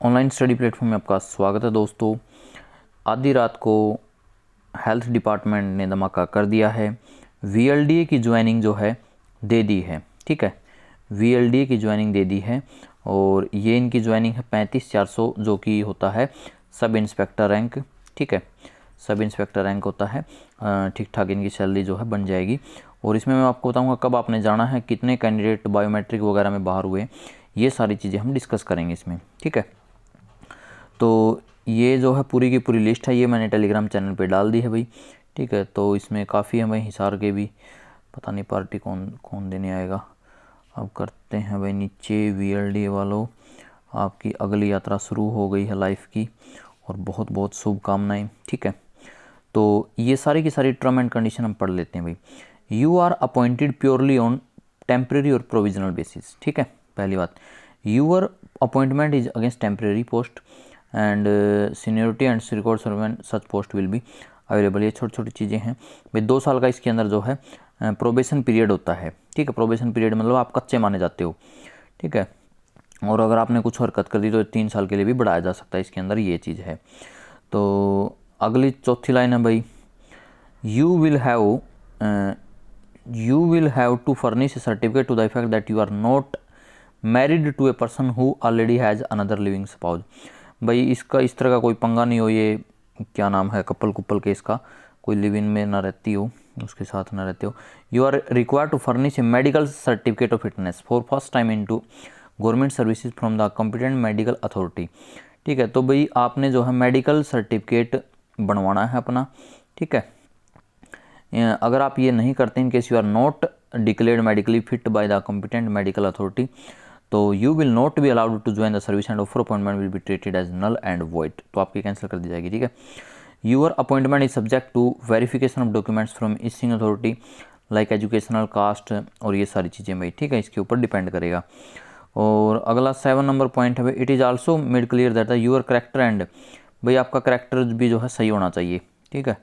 Online study platform में आपका स्वागत है दोस्तों। आधी रात को हेल्थ डिपार्टमेंट ने धमाका कर दिया है। वी की ज्वाइनिंग जो है, दे दी है, ठीक है? वी की ज्वाइनिंग दे दी है और ये इनकी ज्वाइनिंग है पैंतीस चार सौ, जो कि होता है सब इंस्पेक्टर रैंक ठीक है? सब इंस्पेक्टर रैंक होता है ठीक ठाक इनकी सैलरी जो है बन जाएगी। और इसमें मैं आपको बताऊँगा कब आपने जाना है, कितने कैंडिडेट बायोमेट्रिक वगैरह में बाहर हुए ये सारी चीज़ें हम डिस्कस करेंगे इसमें, ठीक है? तो ये जो है पूरी की पूरी लिस्ट है, ये मैंने टेलीग्राम चैनल पे डाल दी है भाई, ठीक है? तो इसमें काफ़ी हमें हिसार के भी, पता नहीं पार्टी कौन कौन देने आएगा। अब करते हैं भाई नीचे वीएलडी वालों, आपकी अगली यात्रा शुरू हो गई है लाइफ की, और बहुत बहुत शुभकामनाएँ, ठीक है? तो ये सारी की सारी टर्म एंड कंडीशन हम पढ़ लेते हैं भाई। You are appointed purely on temporary और प्रोविजनल बेसिस ठीक है? पहली बात your appointment is against temporary post and seniority and record servant such post will be available ये छोटी छोटी चीज़ें हैं। भाई, दो साल का इसके अंदर जो है प्रोबेशन पीरियड होता है। ठीक है? प्रोबेशन पीरियड मतलब आप कच्चे माने जाते हो। ठीक है? और अगर आपने कुछ हरकत कर दी तो तीन साल के लिए भी बढ़ाया जा सकता है इसके अंदर। ये चीज़ है। तो अगली चौथी लाइन है भाई। You will have you will have to furnish certificate to the effect that you are not married to a person who already has another living spouse भाई, इसका इस तरह का कोई पंगा नहीं हो, ये क्या नाम है कपल कुपल के। इसका कोई लिव इन में ना रहती हो, उसके साथ ना रहते हो। You are require to furnish a medical certificate of fitness for first time in to government services from the competent medical authority ठीक है तो भाई, आपने जो है मेडिकल सर्टिफिकेट बनवाना है अपना। ठीक है? अगर आप ये नहीं करते in case you are not declared medically fit by the competent medical authority तो you will not be allowed to join the service and offer appointment will be treated as null and void तो आपकी cancel कर दी जाएगी, ठीक है? Your appointment is subject to verification of documents from existing authority like educational caste और ये सारी चीज़ें भाई, ठीक है? इसके ऊपर डिपेंड करेगा। और अगला सेवन नंबर पॉइंट है it is also made clear that the your character and भाई आपका करेक्टर भी जो है सही होना चाहिए, ठीक है?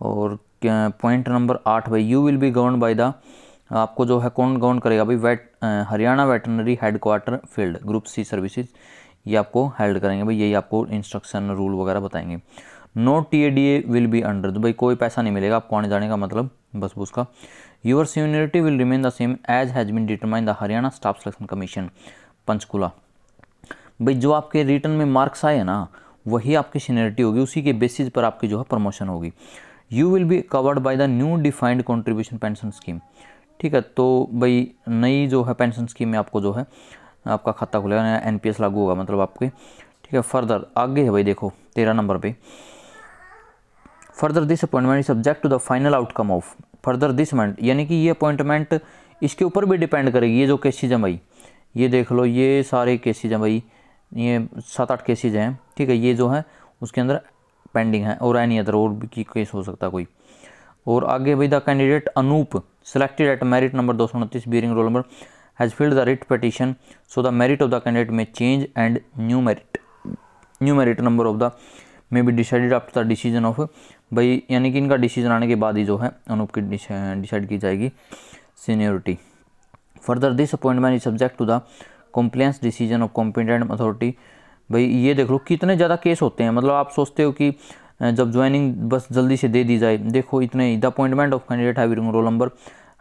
और पॉइंट नंबर आठ भाई you will be govern by the आपको जो है कौन गवर्न करेगा? भाई vet Haryana veterinary headquarter field, group C services, ये आपको हेल्ड करेंगे। भाई, यही आपको इंस्ट्रक्शन रूल वगैरह बताएँगे। No T A D A will be under भाई, कोई पैसा नहीं मिलेगा आपको आने जाने का मतलब? बस उसका। Your seniority will remain the same as has been determine the Haryana staff selection commission Panchkula भाई, जो आपके रिटर्न में मार्क्स आए ना, वही आपकी सीनियरिटी होगी, उसी के बेसिस पर आपकी जो है प्रमोशन होगी। You will be covered by the new defined contribution pension scheme ठीक है तो भाई नई जो है पेंशन स्कीम में आपको जो है, आपका खाता खुलेगा, नया एन लागू होगा मतलब आपके। ठीक है फर्दर आगे है भाई देखो, तेरह नंबर पे। Further this appointment subject to the final outcome of further this मंट यानी कि ये अपॉइंटमेंट इसके ऊपर भी डिपेंड करेगी, ये जो केसेज हैं भाई। ये देख लो, ये सारे केसेज हैं भाई, ये सात आठ केसेज हैं, ठीक है, ये जो है उसके अंदर पेंडिंग है, और एनी अदर और भी केस हो सकता है कोई। और आगे भाई the candidate Anoop selected at merit number 229 bearing roll number has filled the writ petition so the merit of the candidate may change and new merit new merit number of the may be decided after the decision of भाई यानी कि इनका decision आने के बाद ही जो है अनूप की डिसाइड की जाएगी seniority further this appointment is subject to the compliance decision of competent authority भाई ये देख लो कितने ज़्यादा केस होते हैं मतलब आप सोचते हो कि जब ज्वाइनिंग बस जल्दी से दे दी जाए, देखो इतने ही। The appointment of candidate having roll number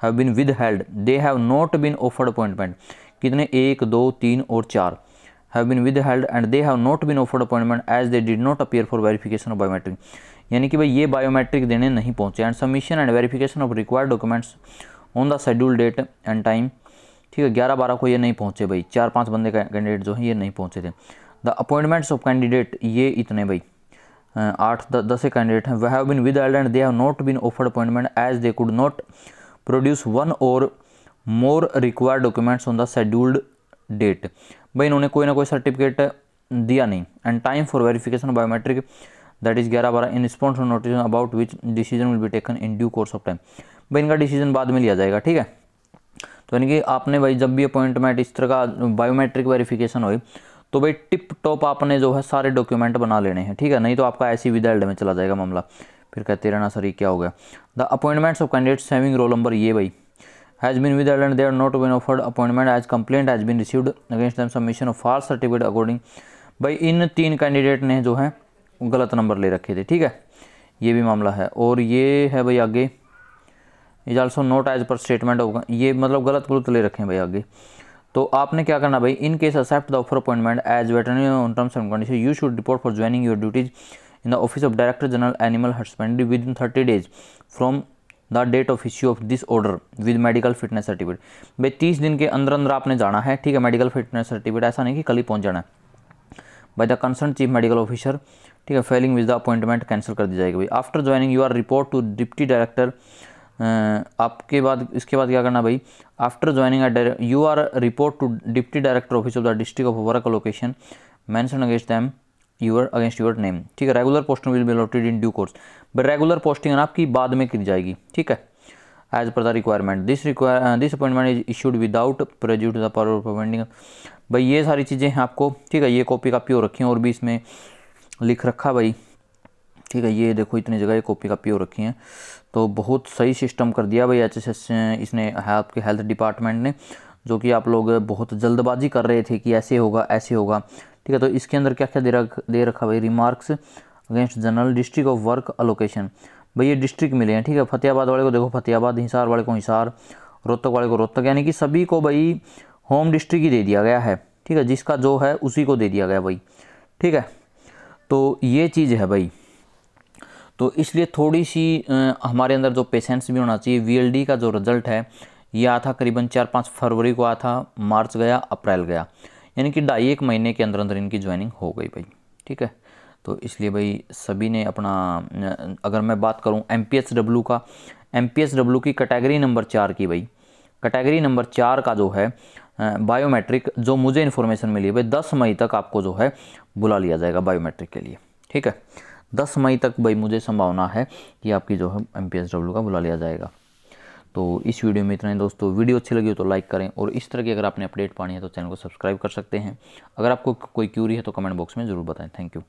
have been withheld they have not been offered appointment कितने? एक, दो, तीन और चार have been withheld and they have not been offered appointment as they did not appear for verification of biometric यानी कि भाई ये बायोमेट्रिक देने नहीं पहुँचे। And submission and verification of required documents on the schedule date and time ठीक है, ग्यारह बारह को ये नहीं पहुँचे भाई। चार, पाँच बंदे कैंडिडेट जो हैं, ये नहीं पहुँचे थे। द अपॉइंटमेंट्स ऑफ़ कैंडिडेट ये इतने भाई। आठ दस कैंडिडेट हैं। वह have been with and they have not been offered appointment as they could not produce one or more required documents on the scheduled date भाई, इन्होंने कोई ना कोई सर्टिफिकेट दिया नहीं। And time for verification biometric that is ग्यारह बारह in response notice about which decision will be taken in due course of time भाई, इनका डिसीज़न बाद में लिया जाएगा, ठीक है? तो यानी कि आपने भाई, जब भी अपॉइंटमेंट इस तरह का बायोमेट्रिक वेरिफिकेशन हो तो भाई टिप टॉप आपने जो है सारे डॉक्यूमेंट बना लेने हैं, ठीक है? नहीं तो आपका ऐसी विद में चला जाएगा मामला। फिर कहते रहना, सर, ये क्या हो गया? The appointments of candidate saving roll number ये भाई, has been with and they are not been offered, appointment as complaint has been received against them submission of false certificate according. भाई इन तीन कैंडिडेट ने जो है गलत नंबर ले रखे थे, ठीक है? ये भी मामला है। और ये है भाई आगे, is also note as per statement होगा ये मतलब गलत गलत ले रखे हैं भाई आगे। तो आपने क्या करना भाई? In case accept the offer appointment as veterinary on terms and condition you should report for joining your duties in the office of director general animal husbandry within thirty days from the date of issue of this order with medical fitness certificate भाई, तीस दिन के अंदर अंदर आपने जाना है, ठीक है? मेडिकल फिटनेस सर्टिफिकेट ऐसा नहीं कि कल ही पहुँच जाना है। By the concern chief medical officer ठीक है failing with the appointment cancel कर दी जाएगी भाई। After joining you are report to deputy director आपके बाद, इसके बाद क्या करना भाई? After joining you are report to deputy director office of the district of work location mention against them your against your name ठीक है regular posting will be allotted in due course but regular posting आपकी बाद में की जाएगी, ठीक है? As per the requirement this require this appointment is issued without prejudice to the power of pending भाई, ये सारी चीज़ें हैं आपको, ठीक है? ये कॉपी कापी हो रखी हैं और भी इसमें लिख रखा भाई। ठीक है, ये देखो, इतनी जगह ये कॉपी कापी हो रखी हैं। तो बहुत सही सिस्टम कर दिया भाई एच इसने, है, आपके हेल्थ डिपार्टमेंट ने, जो कि आप लोग बहुत जल्दबाजी कर रहे थे कि ऐसे होगा ऐसे होगा। ठीक है तो इसके अंदर क्या क्या दे रख, दे रखा भाई? Remarks against general district of work allocation भाई ये डिस्ट्रिक्ट मिले हैं, ठीक है? फतेहाबाद वाले को देखो, फतेहाबाद, हिसार वाले को हिसार, रोहतक वाले को रोहतक, यानी कि सभी को भाई होम डिस्ट्रिक्ट ही दे दिया गया है। ठीक है, जिसका जो है उसी को दे दिया गया भाई। ठीक है तो ये चीज़ है भाई। तो इसलिए थोड़ी सी हमारे अंदर जो पेशेंस भी होना चाहिए वीएलडी का जो रिज़ल्ट है, ये आया था करीबन चार पाँच फरवरी को आया था, मार्च गया, अप्रैल गया। यानी कि ढाई एक महीने के अंदर अंदर इनकी ज्वाइनिंग हो गई भाई, ठीक है? तो इसलिए भाई सभी ने अपना अगर मैं बात करूँ एम का एमपीएसडब्ल्यू की कैटेगरी नंबर चार की भाई। कैटेगरी नंबर चार का जो है बायोमेट्रिक जो मुझे इन्फॉर्मेशन मिली है भाई, दस मई तक आपको जो है बुला लिया जाएगा बायोमेट्रिक के लिए, ठीक है? दस मई तक भाई मुझे संभावना है कि आपकी जो है एम का बुला लिया जाएगा। तो इस वीडियो में इतना ही दोस्तों। वीडियो अच्छी लगी हो तो लाइक करें और इस तरह की अगर आपने अपडेट पानी है तो चैनल को सब्सक्राइब कर सकते हैं। अगर आपको कोई क्यूरी है तो कमेंट बॉक्स में ज़रूर बताएँ। Thank you.